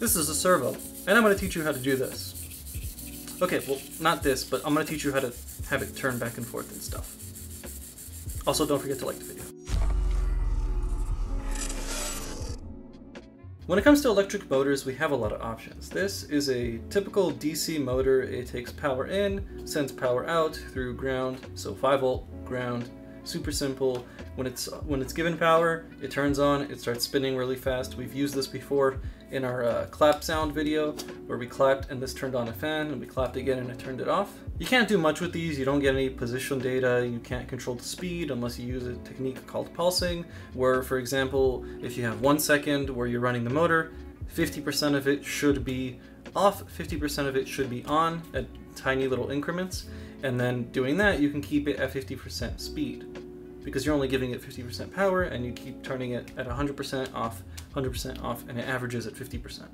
This is a servo, and I'm going to teach you how to do this. Okay, well, not this, but I'm going to teach you how to have it turn back and forth and stuff. Also, don't forget to like the video. When it comes to electric motors, we have a lot of options. This is a typical DC motor. It takes power in, sends power out through ground, so 5 volt ground, super simple. When it's when it's given power, it turns on, it starts spinning really fast. We've used this before in our uh, clap sound video where we clapped and this turned on a fan and we clapped again and it turned it off. You can't do much with these, you don't get any position data, you can't control the speed unless you use a technique called pulsing where for example if you have one second where you're running the motor 50% of it should be off, 50% of it should be on at tiny little increments and then doing that you can keep it at 50% speed because you're only giving it 50% power and you keep turning it at 100% off, 100% off, and it averages at 50%.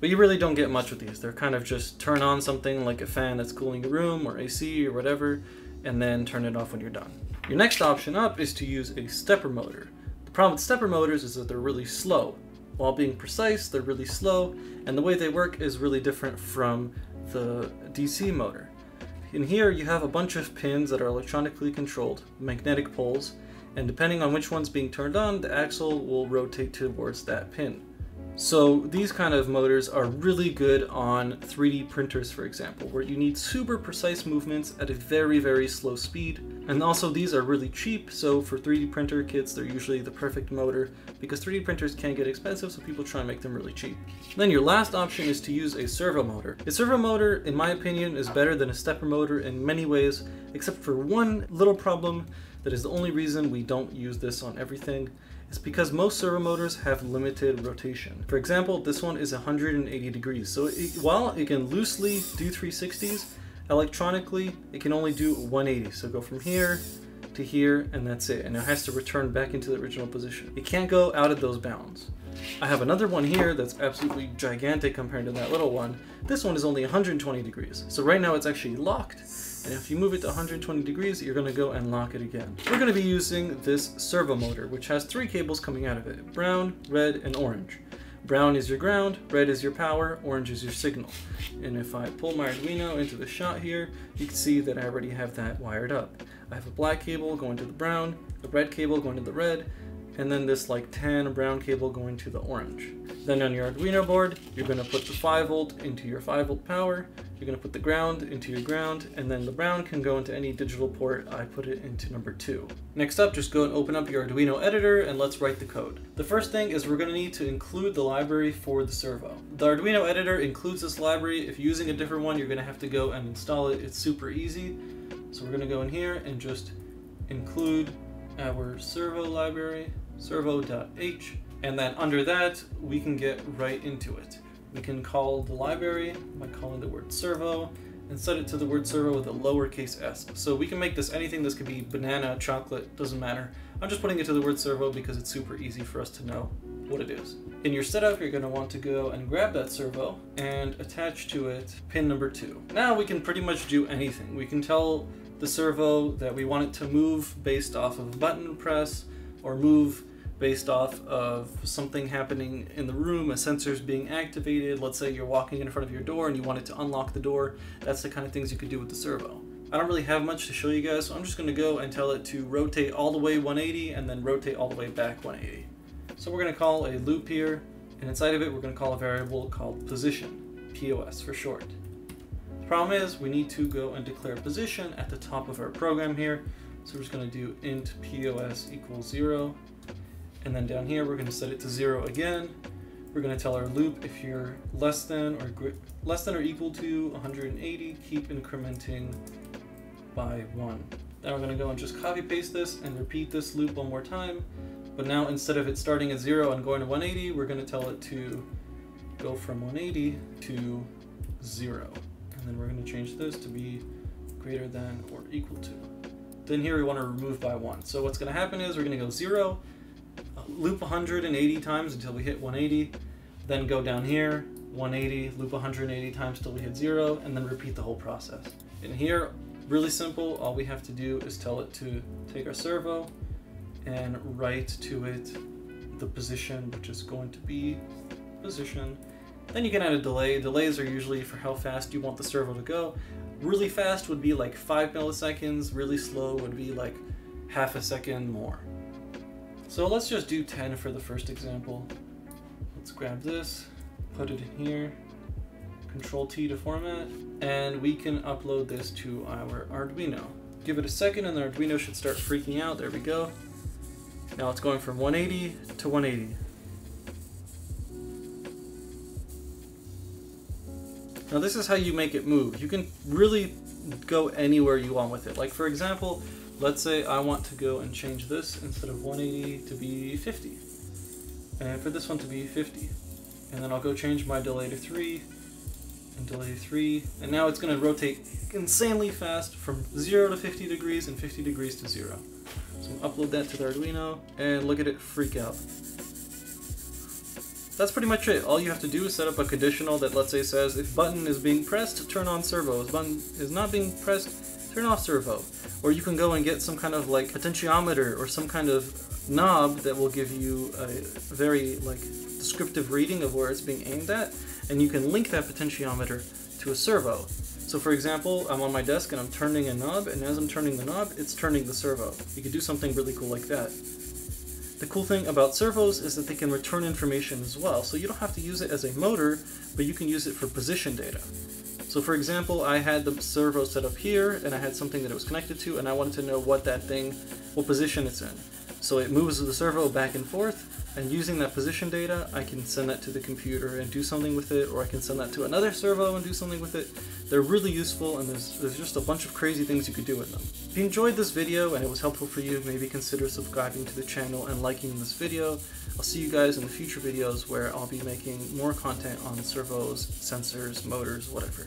But you really don't get much with these. They're kind of just turn on something like a fan that's cooling a room or AC or whatever, and then turn it off when you're done. Your next option up is to use a stepper motor. The problem with stepper motors is that they're really slow. While being precise, they're really slow, and the way they work is really different from the DC motor. In here you have a bunch of pins that are electronically controlled, magnetic poles, and depending on which one's being turned on, the axle will rotate towards that pin. So these kind of motors are really good on 3D printers, for example, where you need super precise movements at a very, very slow speed. And also these are really cheap, so for 3D printer kits, they're usually the perfect motor because 3D printers can get expensive, so people try and make them really cheap. Then your last option is to use a servo motor. A servo motor, in my opinion, is better than a stepper motor in many ways, except for one little problem that is the only reason we don't use this on everything. It's because most servo motors have limited rotation. For example, this one is 180 degrees. So it, while it can loosely do 360s, electronically it can only do 180. So go from here to here and that's it. And it has to return back into the original position. It can't go out of those bounds. I have another one here that's absolutely gigantic compared to that little one. This one is only 120 degrees. So right now it's actually locked and if you move it to 120 degrees, you're gonna go and lock it again. We're gonna be using this servo motor, which has three cables coming out of it, brown, red, and orange. Brown is your ground, red is your power, orange is your signal. And if I pull my Arduino into the shot here, you can see that I already have that wired up. I have a black cable going to the brown, a red cable going to the red, and then this like tan brown cable going to the orange. Then on your Arduino board, you're to put the 5 volt into your 5 volt power, you're to put the ground into your ground, and then the brown can go into any digital port. I put it into number 2. Next up, just go and open up your Arduino editor and let's write the code. The first thing is we're to need to include the library for the servo. The Arduino editor includes this library. If using a different one, you're to have to go and install it. It's super easy. So we're to go in here and just include our servo library servo.h, and then under that, we can get right into it. We can call the library by calling the word servo and set it to the word servo with a lowercase s. So we can make this anything. This could be banana, chocolate, doesn't matter. I'm just putting it to the word servo because it's super easy for us to know what it is. In your setup, you're going to want to go and grab that servo and attach to it pin number two. Now we can pretty much do anything. We can tell the servo that we want it to move based off of a button press or move based off of something happening in the room, a sensor is being activated. Let's say you're walking in front of your door and you want it to unlock the door. That's the kind of things you could do with the servo. I don't really have much to show you guys, so I'm just gonna go and tell it to rotate all the way 180 and then rotate all the way back 180. So we're gonna call a loop here, and inside of it we're gonna call a variable called position, POS for short. The problem is we need to go and declare position at the top of our program here. So we're just gonna do int POS equals zero and then down here, we're going to set it to zero again. We're going to tell our loop if you're less than or less than or equal to 180, keep incrementing by one. Now we're going to go and just copy paste this and repeat this loop one more time. But now instead of it starting at zero and going to 180, we're going to tell it to go from 180 to zero. And then we're going to change this to be greater than or equal to. Then here we want to remove by one. So what's going to happen is we're going to go zero, loop 180 times until we hit 180, then go down here, 180, loop 180 times till we hit zero, and then repeat the whole process. In here, really simple, all we have to do is tell it to take our servo and write to it the position, which is going to be position, Then you can add a delay. Delays are usually for how fast you want the servo to go. Really fast would be like 5 milliseconds, really slow would be like half a second more. So let's just do 10 for the first example. Let's grab this, put it in here, Control T to format, and we can upload this to our Arduino. Give it a second and the Arduino should start freaking out. There we go. Now it's going from 180 to 180. Now this is how you make it move. You can really go anywhere you want with it. Like for example, let's say I want to go and change this instead of 180 to be 50. And for this one to be 50. And then I'll go change my delay to 3 and delay to 3. And now it's going to rotate insanely fast from 0 to 50 degrees and 50 degrees to 0. So upload that to the Arduino and look at it freak out that's pretty much it. All you have to do is set up a conditional that let's say says if button is being pressed, turn on servos. Button is not being pressed, turn off servo. Or you can go and get some kind of like potentiometer or some kind of knob that will give you a very like descriptive reading of where it's being aimed at, and you can link that potentiometer to a servo. So for example, I'm on my desk and I'm turning a knob, and as I'm turning the knob, it's turning the servo. You could do something really cool like that. The cool thing about servos is that they can return information as well, so you don't have to use it as a motor, but you can use it for position data. So for example, I had the servo set up here, and I had something that it was connected to, and I wanted to know what that thing, what position it's in. So it moves the servo back and forth, and using that position data, I can send that to the computer and do something with it, or I can send that to another servo and do something with it. They're really useful, and there's, there's just a bunch of crazy things you could do with them. If you enjoyed this video and it was helpful for you, maybe consider subscribing to the channel and liking this video. I'll see you guys in the future videos where I'll be making more content on servos, sensors, motors, whatever.